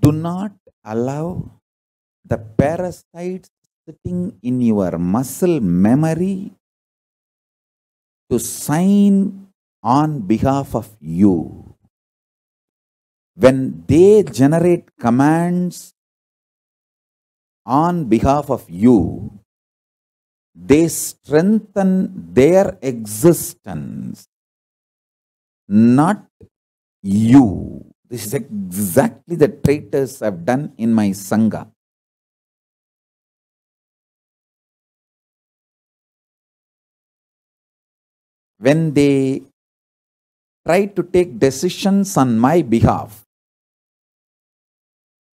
Do not allow the parasites sitting in your muscle memory to sign on behalf of you. When they generate commands on behalf of you, they strengthen their existence, not you. This is exactly the traitors have done in my Sangha. When they try to take decisions on my behalf,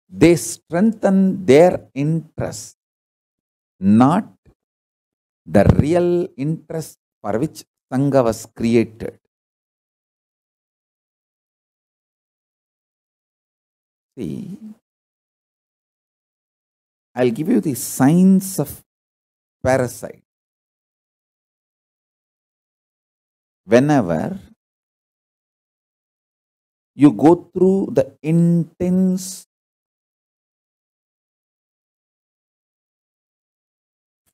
they strengthen their interest, not the real interest for which Sangha was created. See, I'll give you the signs of parasite. Whenever you go through the intense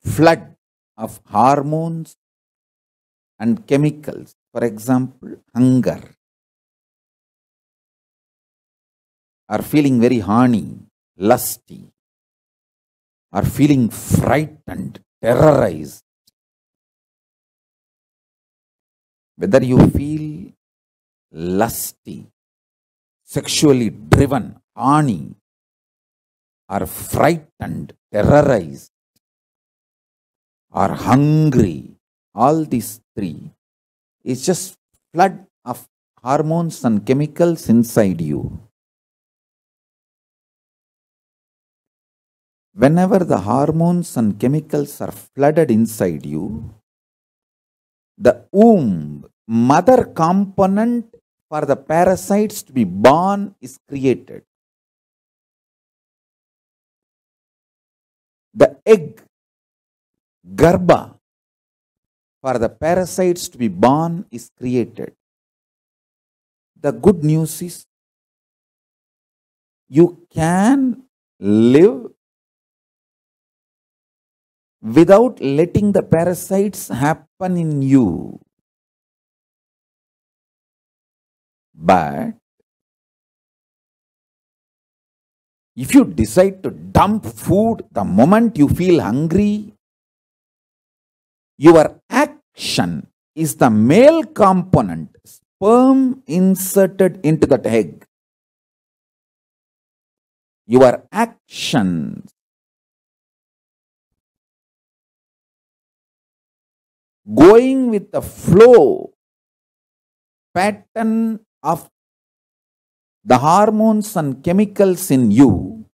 flood of hormones and chemicals, for example, hunger, are feeling very horny, lusty, are feeling frightened, terrorized. Whether you feel lusty, sexually driven, horny, or frightened, terrorized, or hungry, all these three is just flood of hormones and chemicals inside you. Whenever the hormones and chemicals are flooded inside you, the womb, mother component for the parasites to be born is created. The egg, garbha, for the parasites to be born is created. The good news is you can live without letting the parasites happen in you. But if you decide to dump food the moment you feel hungry, your action is the male component, sperm inserted into that egg. Your actions going with the flow pattern of the hormones and chemicals in you,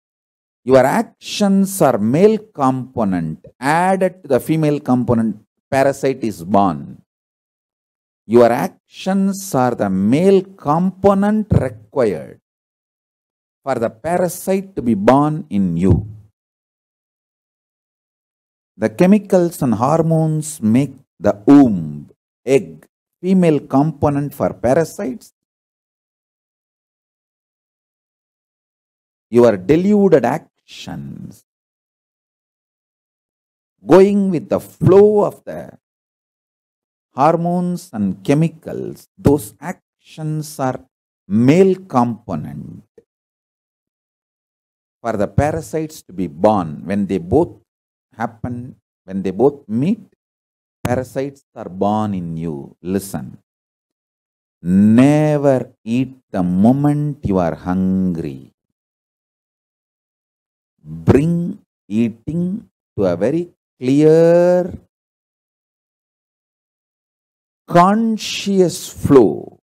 your actions are male component added to the female component, parasite is born. Your actions are the male component required for the parasite to be born in you. The chemicals and hormones make the womb, egg, female component for parasites. Your deluded actions, going with the flow of the hormones and chemicals, those actions are male component for the parasites to be born when they both happen when they both meet parasites are born in you. Listen. Never eat the moment you are hungry. Bring eating to a very clear conscious flow